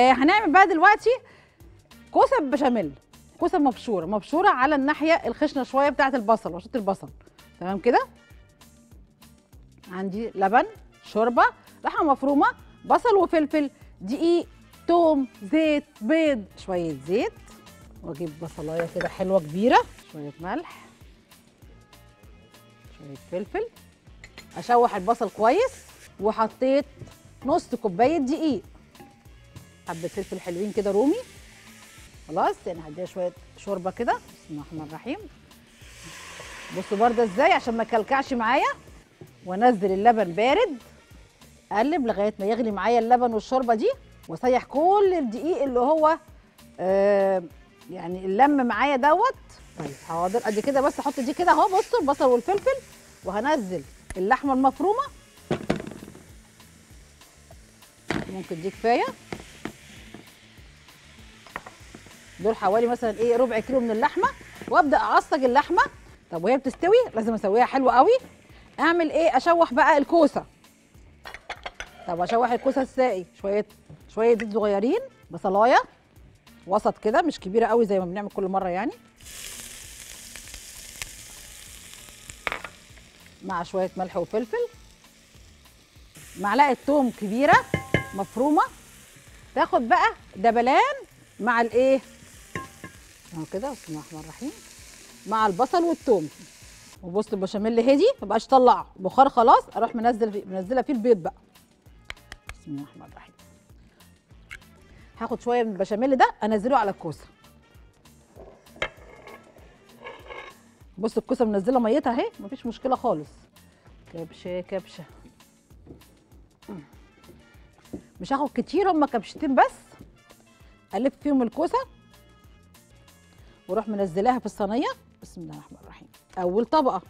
آه، هنعمل بقى دلوقتي كوسة بشاميل كوسة مبشورة مبشورة على الناحية الخشنة شوية بتاعة البصل وشط البصل. تمام كده؟ عندي لبن شوربة لحمة مفرومة بصل وفلفل دقيق توم زيت بيض شوية زيت. وأجيب بصلاية كده حلوة كبيرة شوية ملح شوية فلفل. أشوح البصل كويس وحطيت نص كوباية دقيق. حبة فلفل حلوين كده رومي. خلاص يعني هديها شوية شوربة كده. بسم الله الرحمن الرحيم. بصوا برده إزاي عشان ما كلكعش معايا. وأنزل اللبن بارد. أقلب لغاية ما يغلي معايا اللبن والشوربة دي. وأسيح كل الدقيق اللي هو آه يعني اللم معايا دوت. طيب حاضر. أدي كده بس أحط دي كده أهو بصوا البصل والفلفل. وهنزل اللحمة المفرومة. ممكن دي كفاية. دول حوالي مثلا إيه ربع كيلو من اللحمة وأبدأ أعصج اللحمة. طب وهي بتستوي لازم أسويها حلو قوي. أعمل إيه؟ أشوح بقى الكوسة. طب أشوح الكوسة إزاي؟ شوية شوية زيت صغيرين بصلاية وسط كده مش كبيرة قوي زي ما بنعمل كل مرة يعني. مع شوية ملح وفلفل. معلقة توم كبيرة مفرومة. تاخد بقى دبلان مع الإيه؟ اهو كده بسم الله الرحمن الرحيم. مع البصل والثوم. وبص البشاميل هدي ما بقاش طلع بخار خلاص أروح منزل في منزله فيه البيض بقى. بسم الله الرحمن الرحيم. هاخد شوية من البشاميل ده أنزله على الكوسة. بص الكوسة منزلة ميتها أهي مفيش مشكلة خالص. كبشة كبشة. مش هاخد كتير هما كبشتين بس. ألف فيهم الكوسة. وأروح منزلاها في الصينية. بسم الله الرحمن الرحيم. أول طبقة.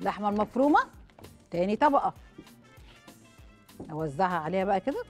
اللحمه المفرومة. تاني طبقة. أوزعها عليها بقى كده.